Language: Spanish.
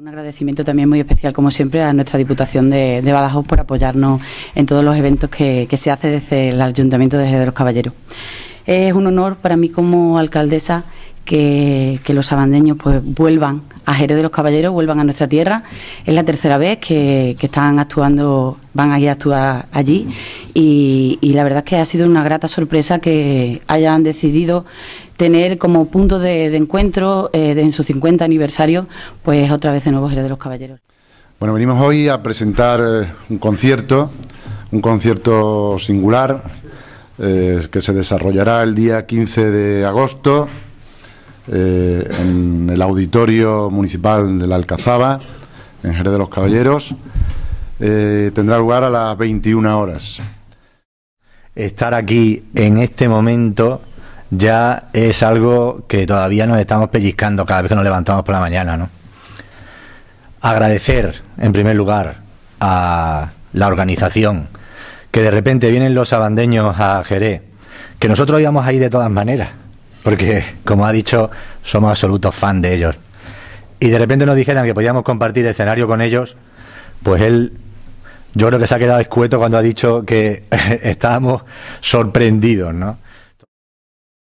Un agradecimiento también muy especial, como siempre, a nuestra Diputación de, Badajoz por apoyarnos en todos los eventos que, se hace desde el Ayuntamiento de Jerez de los Caballeros. Es un honor para mí como alcaldesa que, los sabandeños pues vuelvan a Jerez de los Caballeros, vuelvan a nuestra tierra. Es la tercera vez que, están actuando, van a ir a actuar allí y, la verdad es que ha sido una grata sorpresa que hayan decidido tener como punto de, encuentro eh, en su 50 aniversario, pues otra vez de nuevo Jerez de los Caballeros. Bueno, venimos hoy a presentar eh, un concierto, un concierto singular eh, que se desarrollará el día 15 de agosto en el Auditorio Municipal de la Alcazaba, en Jerez de los Caballeros. tendrá lugar a las 21 horas. Estar aquí en este momento ya es algo que todavía nos estamos pellizcando cada vez que nos levantamos por la mañana, ¿no? Agradecer, en primer lugar, a la organización, que de repente vienen los abandeños a Jerez, que nosotros íbamos ahí de todas maneras, porque, como ha dicho, somos absolutos fans de ellos. Y de repente nos dijeran que podíamos compartir escenario con ellos, pues él, yo creo que se ha quedado escueto cuando ha dicho que estábamos sorprendidos, ¿no?